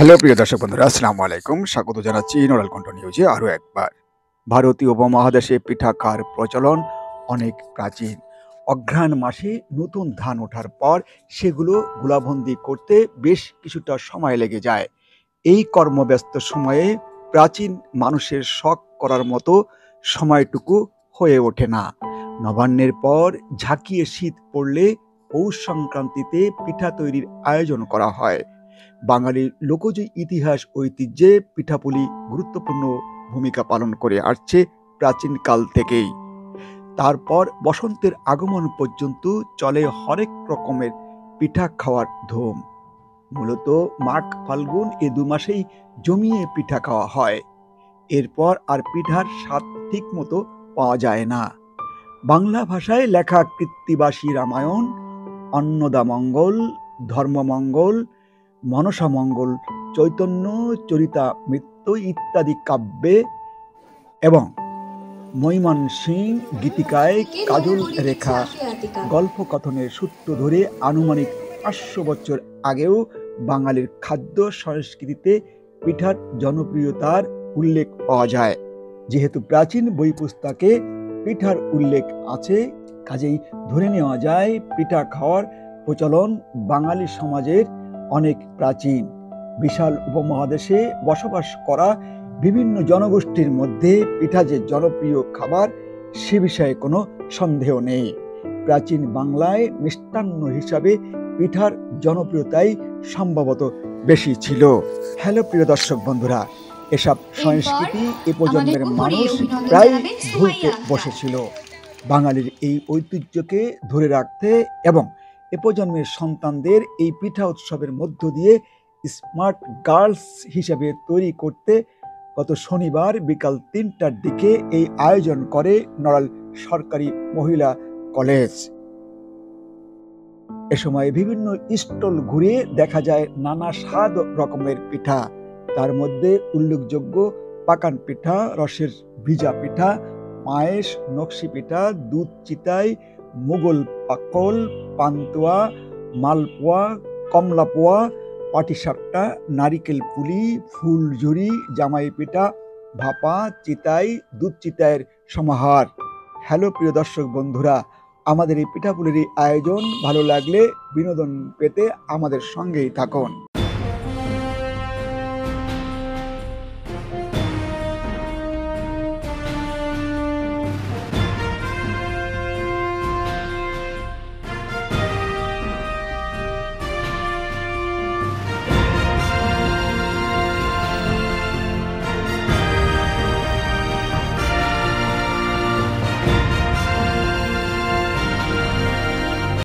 Hello প্রিয় দর্শক বন্ধুরা, আসসালামু আলাইকুম। স্বাগত জানাচ্ছি নোরাল কণ্ঠ নিউজে আরও একবার। ভারতীয় উপমহাদেশে পিঠা খাওয়ার প্রচলন অনেক প্রাচীন। অঘ্রাণ মাসে নতুন ধান ওঠার পর সেগুলো গোলাবন্দি করতে বেশ কিছুটা সময় লেগে যায়। এই কর্মব্যস্ত সময়ে প্রাচীন মানুষের শখ করার মতো সময়টুকু হয়ে ওঠে না। নবান্নের পর ঝাঁকিয়ে শীত পড়লে পৌষ সংক্রান্তিতে পিঠা তৈরির আয়োজন করা হয়। বাঙালির লোকজ ইতিহাস, ঐতিহ্যে পিঠাপুলি গুরুত্বপূর্ণ ভূমিকা পালন করে আসছে প্রাচীনকাল থেকেই। তারপর বসন্তের আগমন পর্যন্ত চলে হরেক রকমের পিঠা খাওয়ার ধুম। মূলত মাঘ ফাল্গুন এ দু মাসেই জমিয়ে পিঠা খাওয়া হয়। এরপর আর পিঠার স্বাদ ঠিক মতো পাওয়া যায় না। বাংলা ভাষায় লেখা কৃত্তিবাসী রামায়ণ, অন্নদামঙ্গল, ধর্মমঙ্গল মনসা মঙ্গল চৈতন্য, চরিতা, মৃত্যু ইত্যাদি কাব্যে এবং মৈমন সিং গীতিকায় কাজল রেখা গল্প কথনের সূত্র ধরে আনুমানিক পাঁচশো বছর আগেও বাঙালির খাদ্য সংস্কৃতিতে পিঠার জনপ্রিয়তার উল্লেখ পাওয়া যায়। যেহেতু প্রাচীন বই পুস্তকে পিঠার উল্লেখ আছে, কাজেই ধরে নেওয়া যায় পিঠা খাওয়ার প্রচলন বাঙালি সমাজের অনেক প্রাচীন বিশাল উপমহাদেশে বসবাস করা বিভিন্ন জনগোষ্ঠীর মধ্যে পিঠা যে জনপ্রিয় খাবার সে বিষয়ে কোনো সন্দেহ নেই। প্রাচীন বাংলায় মিষ্টান্ন হিসাবে পিঠার জনপ্রিয়তাই সম্ভবত বেশি ছিল। হ্যালো প্রিয় দর্শক বন্ধুরা এসব সংস্কৃতি এ প্রজন্মের মানুষ প্রায় ভুলতে বসেছিল। বাঙালির এই ঐতিহ্যকে ধরে রাখতে এবং এ প্রজন্মের সন্তানদের এই পিঠা উৎসবের মধ্য দিয়ে স্মার্ট গার্লস হিসেবে তৈরি করতে গত শনিবার বিকাল তিনটার দিকে এই আয়োজন করে নড়াল সরকারি মহিলা কলেজ। এ সময় বিভিন্ন স্টল ঘুরে দেখা যায় নানা স্বাদ রকমের পিঠা। তার মধ্যে উল্লেখযোগ্য পাকান পিঠা, রসের ভিজা পিঠা, পায়েস, নকশি পিঠা, দুধ চিতাই মুঘল পাকল পান্তুয়া, মালপোয়া, কমলাপোয়া, পাটিসাপটা, নারিকেল পুলি, ফুলঝুরি, জামাই পিঠা, ভাপা, চিতাই, দুধ চিতাইয়ের সমাহার। হ্যালো প্রিয় দর্শক বন্ধুরা, আমাদের এই পিঠাপুলির আয়োজন ভালো লাগলে বিনোদন পেতে আমাদের সঙ্গেই থাকুন।